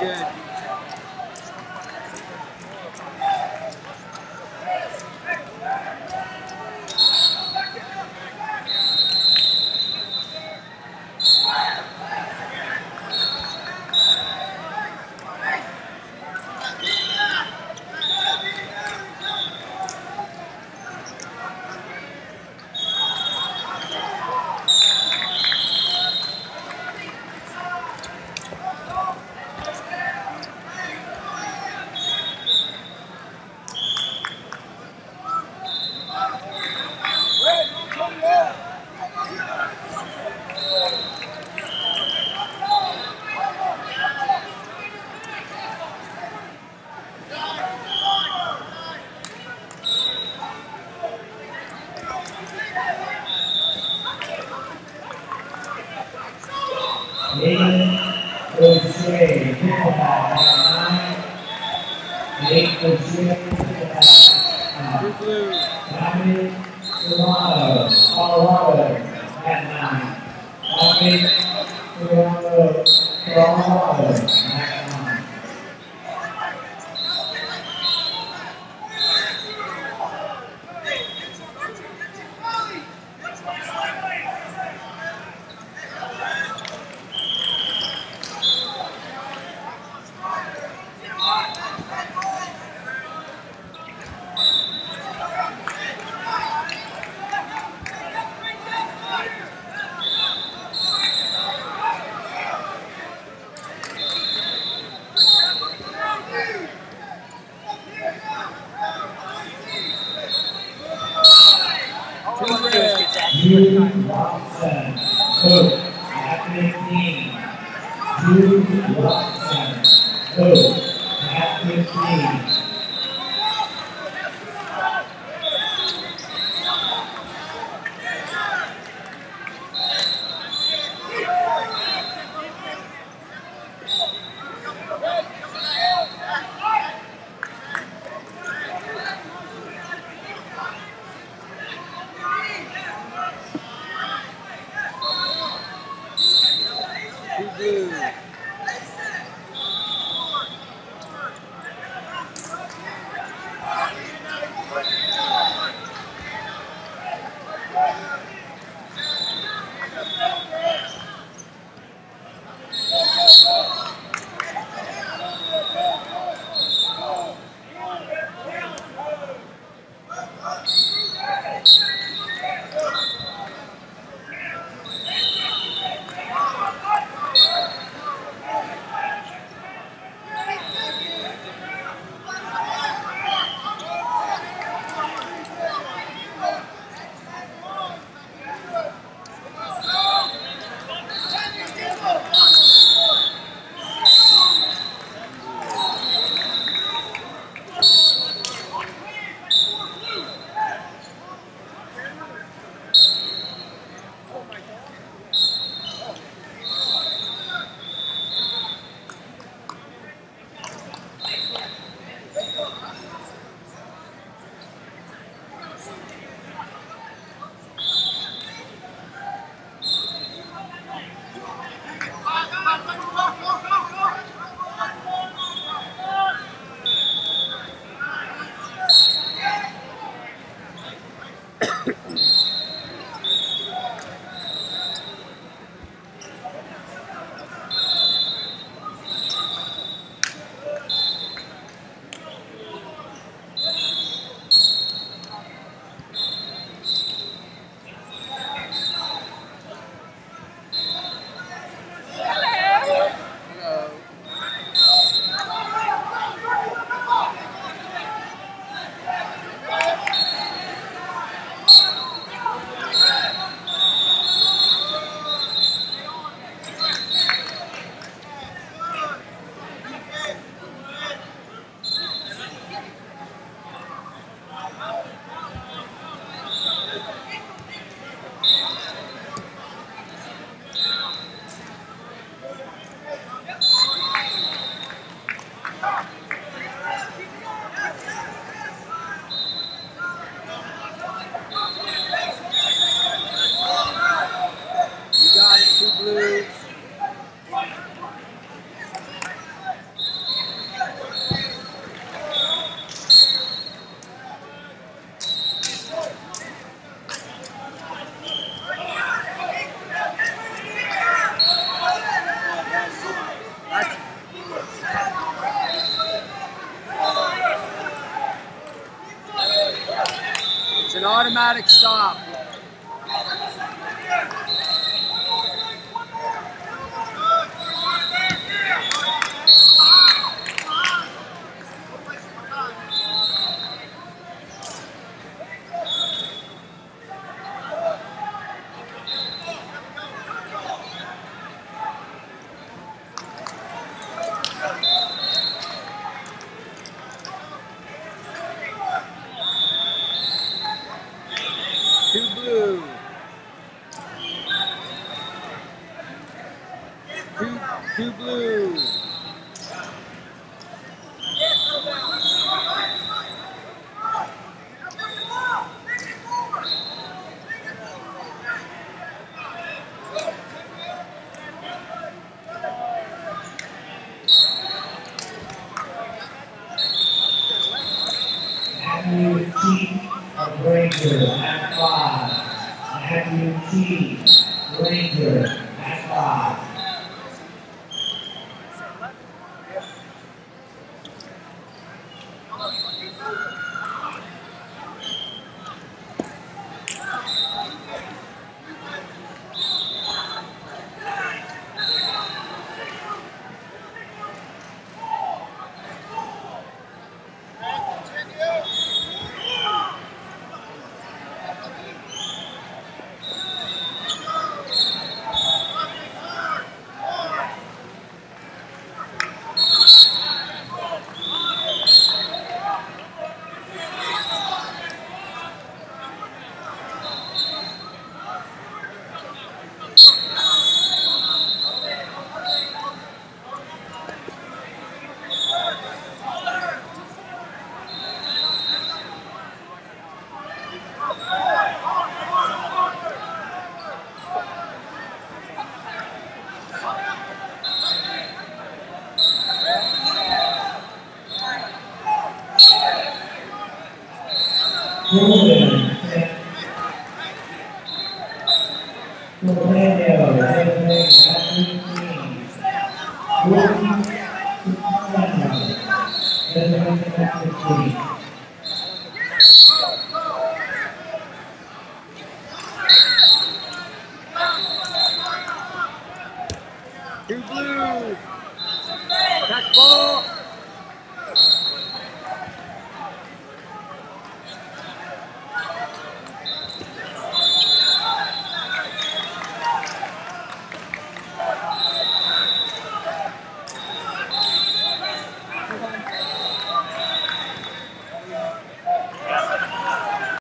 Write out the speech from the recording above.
good. เป็นผู้ประกาศการไม้เล็กเป็นเชื่อผู้ประกาศร้านนี้ชื่อว่าเอ่อพอว่าเอ่อแอนนาร้านนี้ชื่อว่าเอ่อร้องว่าเอ่อนะครับ Julie Watson, coach, at 15. Watson. Automatic stop. Matthew T. Ranger at five. Matthew T. Ranger Matthew King.